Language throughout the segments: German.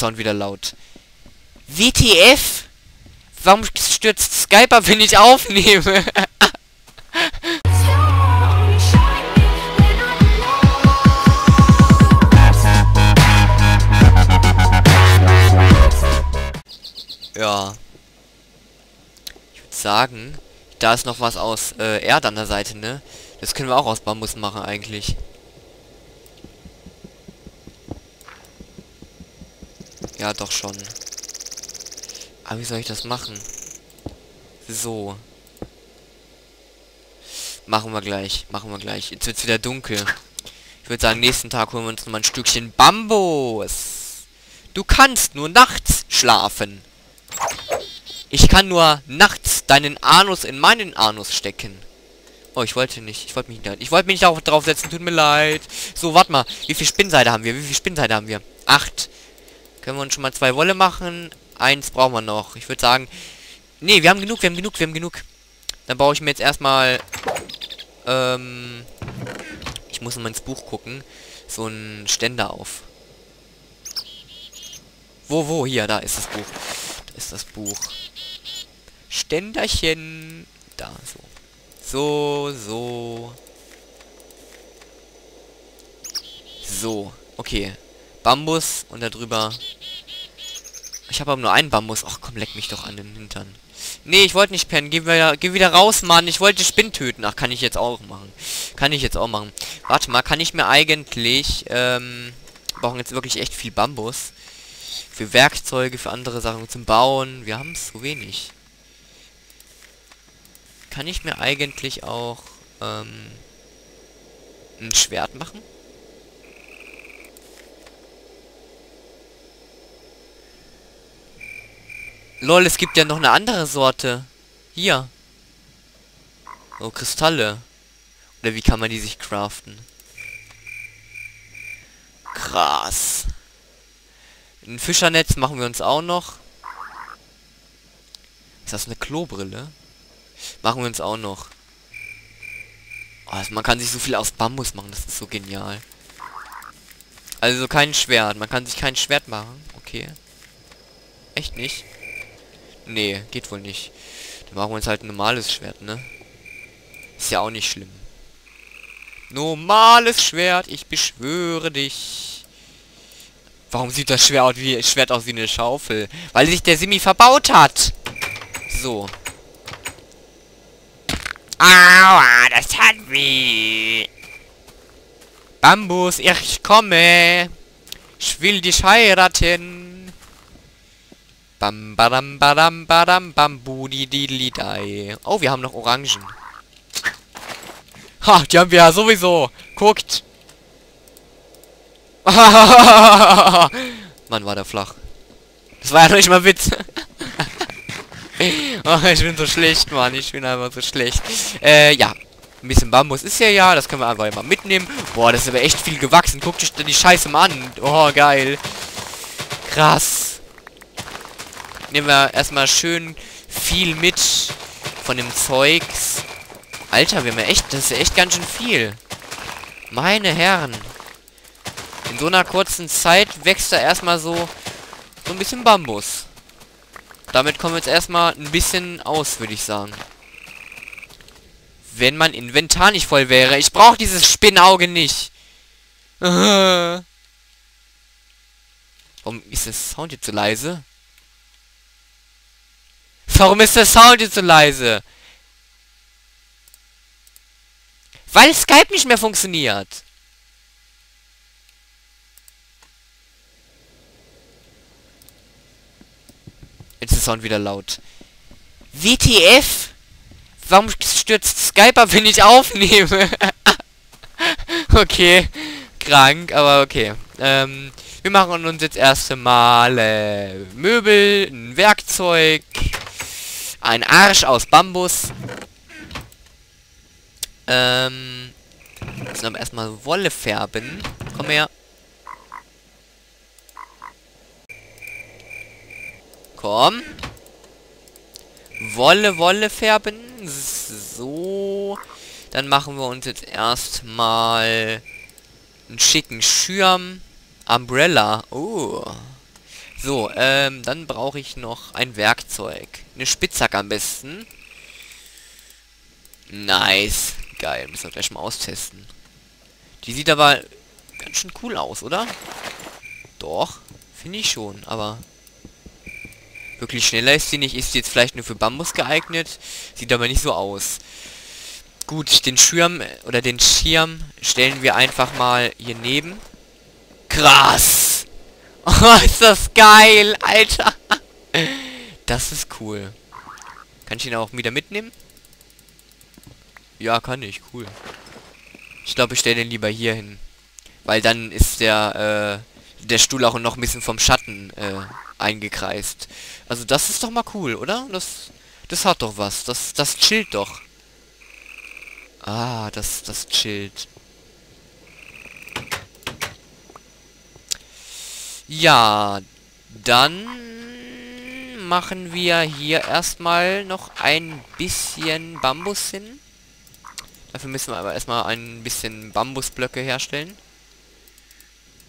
Sound wieder laut. WTF? Warum stürzt Skype ab, wenn ich aufnehme? ja. Ich würde sagen, da ist noch was aus äh, Erd an der Seite, ne? Das können wir auch aus Bambus machen eigentlich. Ja, doch schon. Aber wie soll ich das machen? So. Machen wir gleich. Machen wir gleich. Jetzt wird's wieder dunkel. Ich würde sagen, nächsten Tag holen wir uns noch mal ein Stückchen Bambus. Du kannst nur nachts schlafen. Ich kann nur nachts deinen Anus in meinen Anus stecken. Oh, ich wollte nicht. Ich wollte mich nicht. Ich wollte mich nicht auch draufsetzen. Tut mir leid. So, warte mal. Wie viel Spinnseide haben wir? Wie viel Spinnseide haben wir? Acht. Können wir uns schon mal zwei Wolle machen? Eins brauchen wir noch. Ich würde sagen... Nee, wir haben genug, wir haben genug, wir haben genug. Dann baue ich mir jetzt erstmal... Ähm... Ich muss mal ins Buch gucken. So ein Ständer auf. Wo, wo? Hier, da ist das Buch. Da ist das Buch. Ständerchen. Da, so. So, so. So, okay. Bambus und darüber... Ich habe aber nur einen Bambus. Ach komm, leck mich doch an den Hintern. Nee, ich wollte nicht pennen. Geh wieder, geh wieder raus, Mann. Ich wollte Spinn töten. Ach, kann ich jetzt auch machen. Kann ich jetzt auch machen. Warte mal, kann ich mir eigentlich... Ähm, brauchen jetzt wirklich echt viel Bambus. Für Werkzeuge, für andere Sachen zum Bauen. Wir haben es so wenig. Kann ich mir eigentlich auch... Ähm, ein Schwert machen? Lol, es gibt ja noch eine andere Sorte. Hier. Oh, Kristalle. Oder wie kann man die sich craften? Krass. Ein Fischernetz machen wir uns auch noch. Ist das eine Klobrille? Machen wir uns auch noch. Oh, also man kann sich so viel aus Bambus machen, das ist so genial. Also kein Schwert. Man kann sich kein Schwert machen. Okay. Echt nicht? Nee, geht wohl nicht. Dann machen wir uns halt ein normales Schwert, ne? Ist ja auch nicht schlimm. Normales Schwert, ich beschwöre dich. Warum sieht das Schwert, wie, Schwert aus wie eine Schaufel? Weil sich der Simi verbaut hat. So. Aua, das hat weh. Bambus, ich komme. Ich will dich heiraten. Bam, badam, badam, badam, bambudi, didlidai. Oh, wir haben noch Orangen. Ha, die haben wir ja sowieso. Guckt. Mann, war der flach. Das war ja nicht mal Witz. oh, ich bin so schlecht, Mann. Ich bin einfach so schlecht. Äh, ja. Ein bisschen Bambus ist ja ja. Das können wir einfach immer mitnehmen. Boah, das ist aber echt viel gewachsen. Guckt euch die Scheiße mal an. Oh, geil. Krass nehmen wir erstmal schön viel mit von dem Zeugs. Alter, wir haben ja echt, das ist echt ganz schön viel. Meine Herren. In so einer kurzen Zeit wächst da erstmal so, so ein bisschen Bambus. Damit kommen wir jetzt erstmal ein bisschen aus, würde ich sagen. Wenn mein Inventar nicht voll wäre. Ich brauche dieses Spinnauge nicht. Warum ist das Sound jetzt so leise? Warum ist der Sound jetzt so leise? Weil Skype nicht mehr funktioniert. Jetzt ist der Sound wieder laut. WTF? Warum stürzt Skype ab, wenn ich aufnehme? okay. Krank, aber okay. Ähm, wir machen uns jetzt erst einmal äh, Möbel, ein Werkzeug, ein Arsch aus Bambus. Ähm. Müssen aber erstmal Wolle färben. Komm her. Komm. Wolle, Wolle färben. So. Dann machen wir uns jetzt erstmal einen schicken Schirm. Umbrella. Oh. So, ähm, dann brauche ich noch ein Werkzeug. Eine Spitzhacke am besten. Nice. Geil, müssen wir gleich mal austesten. Die sieht aber ganz schön cool aus, oder? Doch, finde ich schon, aber... Wirklich schneller ist sie nicht. Ist sie jetzt vielleicht nur für Bambus geeignet? Sieht aber nicht so aus. Gut, den Schirm oder den Schirm stellen wir einfach mal hier neben. Krass! Oh, ist das geil, Alter! Das ist cool. Kann ich ihn auch wieder mitnehmen? Ja, kann ich. Cool. Ich glaube, ich stelle den lieber hier hin. Weil dann ist der, äh, der Stuhl auch noch ein bisschen vom Schatten, äh, eingekreist. Also das ist doch mal cool, oder? Das, das hat doch was. Das, das chillt doch. Ah, das, das chillt. Ja, dann machen wir hier erstmal noch ein bisschen Bambus hin. Dafür müssen wir aber erstmal ein bisschen Bambusblöcke herstellen.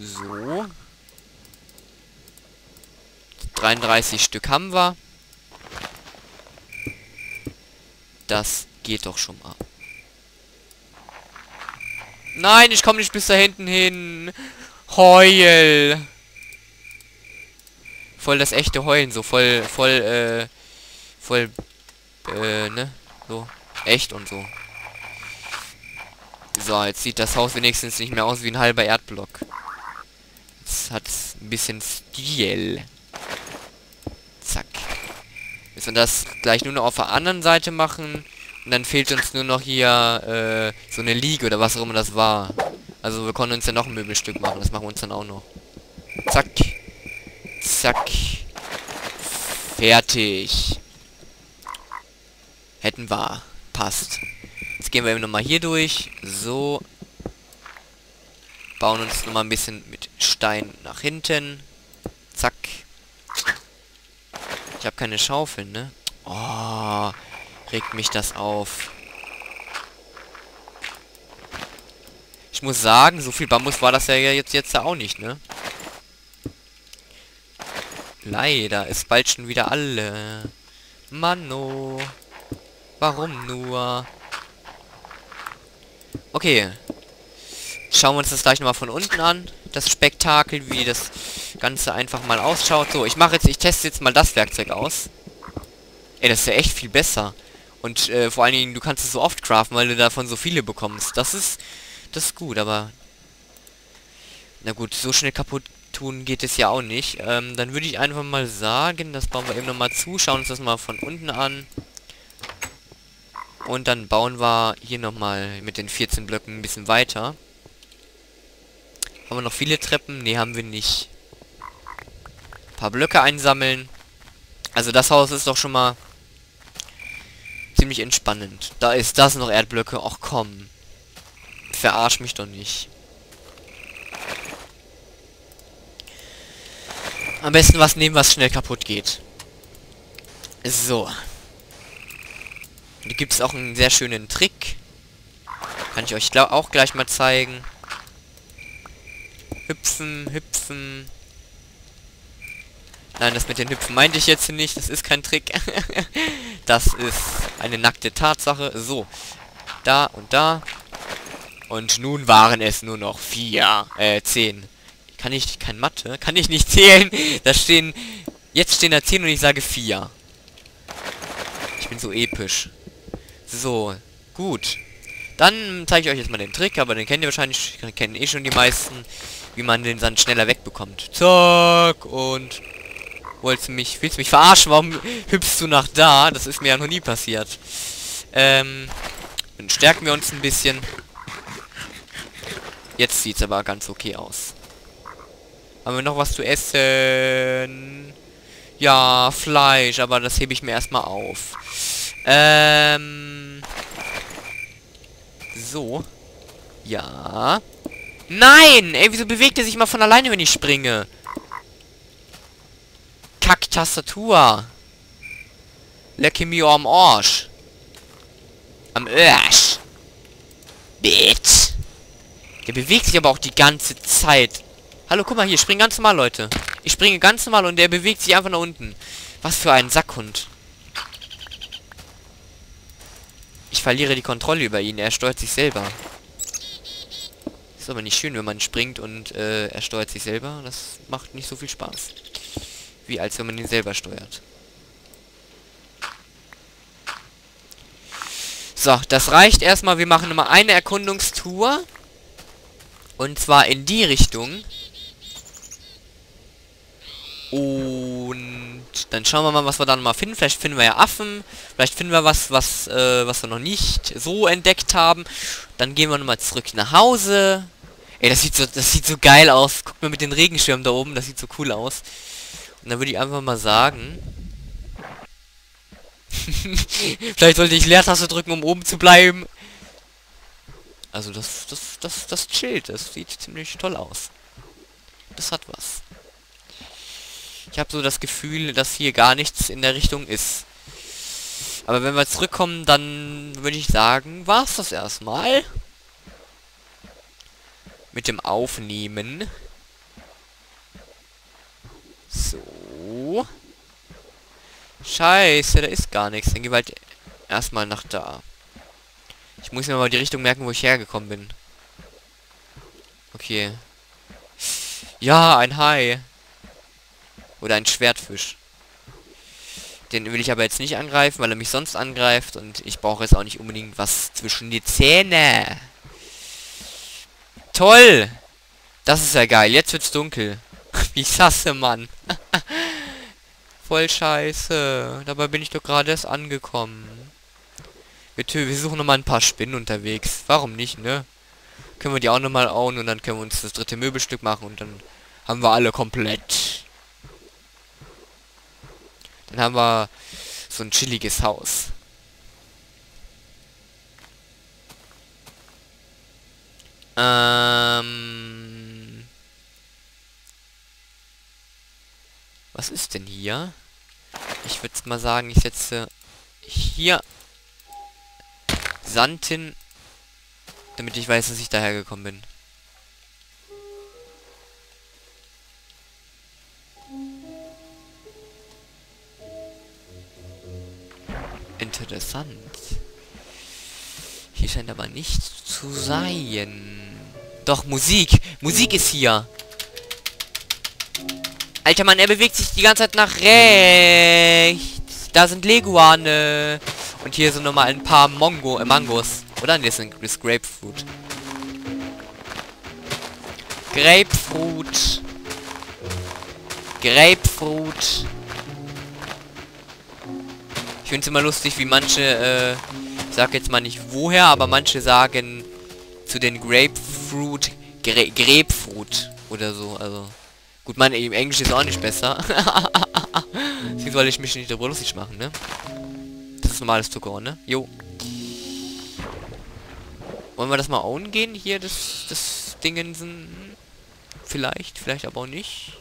So. 33 Stück haben wir. Das geht doch schon mal. Nein, ich komme nicht bis da hinten hin. Heul voll das echte Heulen, so voll, voll, äh, voll, äh, ne, so, echt und so. So, jetzt sieht das Haus wenigstens nicht mehr aus wie ein halber Erdblock. Jetzt hat ein bisschen Stil. Zack. Müssen wir das gleich nur noch auf der anderen Seite machen. Und dann fehlt uns nur noch hier, äh, so eine Liege oder was auch immer das war. Also wir konnten uns ja noch ein Möbelstück machen. Das machen wir uns dann auch noch. Zack. Zack. Fertig. Hätten wir. Passt. Jetzt gehen wir eben nochmal hier durch. So. Bauen uns nochmal ein bisschen mit Stein nach hinten. Zack. Ich habe keine Schaufeln, ne? Oh, regt mich das auf. Ich muss sagen, so viel Bambus war das ja jetzt, jetzt auch nicht, ne? Leider ist bald schon wieder alle. Manno. Warum nur? Okay. Schauen wir uns das gleich nochmal von unten an. Das Spektakel, wie das Ganze einfach mal ausschaut. So, ich mache jetzt, ich teste jetzt mal das Werkzeug aus. Ey, das ist ja echt viel besser. Und äh, vor allen Dingen, du kannst es so oft craften, weil du davon so viele bekommst. Das ist, das ist gut, aber... Na gut, so schnell kaputt tun geht es ja auch nicht. Ähm, dann würde ich einfach mal sagen, das bauen wir eben nochmal zu. Schauen uns das mal von unten an. Und dann bauen wir hier nochmal mit den 14 Blöcken ein bisschen weiter. Haben wir noch viele Treppen? Ne, haben wir nicht. Ein paar Blöcke einsammeln. Also das Haus ist doch schon mal ziemlich entspannend. Da ist das noch Erdblöcke. Ach komm. Verarsch mich doch nicht. Am besten was nehmen, was schnell kaputt geht. So. Hier gibt es auch einen sehr schönen Trick. Kann ich euch auch gleich mal zeigen. Hüpfen, hüpfen. Nein, das mit den Hüpfen meinte ich jetzt nicht. Das ist kein Trick. das ist eine nackte Tatsache. So. Da und da. Und nun waren es nur noch vier, äh, zehn. Kann ich kein Mathe? Kann ich nicht zählen? Da stehen... Jetzt stehen da 10 und ich sage 4. Ich bin so episch. So, gut. Dann zeige ich euch jetzt mal den Trick, aber den kennt ihr wahrscheinlich, kennen eh schon die meisten, wie man den Sand schneller wegbekommt. Zack, und... Wolltest du mich, willst du mich verarschen? Warum hüpfst du nach da? Das ist mir ja noch nie passiert. Ähm, dann stärken wir uns ein bisschen. Jetzt sieht's aber ganz okay aus. Haben wir noch was zu essen? Ja, Fleisch, aber das hebe ich mir erstmal auf. Ähm. So. Ja. Nein! Ey, wieso bewegt er sich mal von alleine, wenn ich springe? Kack-Tastatur. Lecke mir am Arsch. Am Arsch. Bitch. Der bewegt sich aber auch die ganze Zeit. Hallo, guck mal hier, springen ganz normal, Leute. Ich springe ganz normal und der bewegt sich einfach nach unten. Was für ein Sackhund. Ich verliere die Kontrolle über ihn. Er steuert sich selber. Ist aber nicht schön, wenn man springt und äh, er steuert sich selber. Das macht nicht so viel Spaß. Wie als wenn man ihn selber steuert. So, das reicht erstmal. Wir machen immer eine Erkundungstour. Und zwar in die Richtung. Und dann schauen wir mal, was wir dann mal finden. Vielleicht finden wir ja Affen. Vielleicht finden wir was, was, äh, was wir noch nicht so entdeckt haben. Dann gehen wir nochmal zurück nach Hause. Ey, das sieht so, das sieht so geil aus. Guck mal mit den Regenschirmen da oben. Das sieht so cool aus. Und dann würde ich einfach mal sagen... Vielleicht sollte ich Leertaste drücken, um oben zu bleiben. Also das, das, das, das chillt. Das sieht ziemlich toll aus. Das hat was. Ich habe so das Gefühl, dass hier gar nichts in der Richtung ist. Aber wenn wir zurückkommen, dann würde ich sagen, war es das erstmal. Mit dem Aufnehmen. So. Scheiße, da ist gar nichts. Dann gehen wir halt erstmal nach da. Ich muss mir mal die Richtung merken, wo ich hergekommen bin. Okay. Ja, ein Hai. Oder ein Schwertfisch. Den will ich aber jetzt nicht angreifen, weil er mich sonst angreift. Und ich brauche jetzt auch nicht unbedingt was zwischen die Zähne. Toll! Das ist ja geil. Jetzt wird's dunkel. ich hasse, Mann. Voll scheiße. Dabei bin ich doch gerade erst angekommen. Wir, wir suchen nochmal ein paar Spinnen unterwegs. Warum nicht, ne? Können wir die auch nochmal hauen und dann können wir uns das dritte Möbelstück machen und dann haben wir alle komplett. Dann haben wir so ein chilliges Haus. Ähm... Was ist denn hier? Ich würde mal sagen, ich setze hier Sand hin, damit ich weiß, dass ich daher gekommen bin. Interessant. Hier scheint aber nichts zu sein. Doch, Musik. Musik ist hier. Alter Mann, er bewegt sich die ganze Zeit nach rechts. Da sind Leguane. Und hier sind nochmal ein paar Mongo, äh, Mangos. Oder? Ne, das ist Grapefruit. Grapefruit. Grapefruit. Ich finde es immer lustig, wie manche, äh, ich sag jetzt mal nicht woher, aber manche sagen zu den Grapefruit Gra Grapefruit oder so, also. Gut, mein im Englisch ist auch nicht besser. Sie soll ich mich nicht darüber lustig machen, ne? ist normales Zucker, ne? Jo. Wollen wir das mal own gehen? Hier, das, das Dingensen? Vielleicht, vielleicht aber auch nicht.